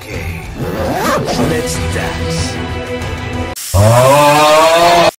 Okay. Let's dance.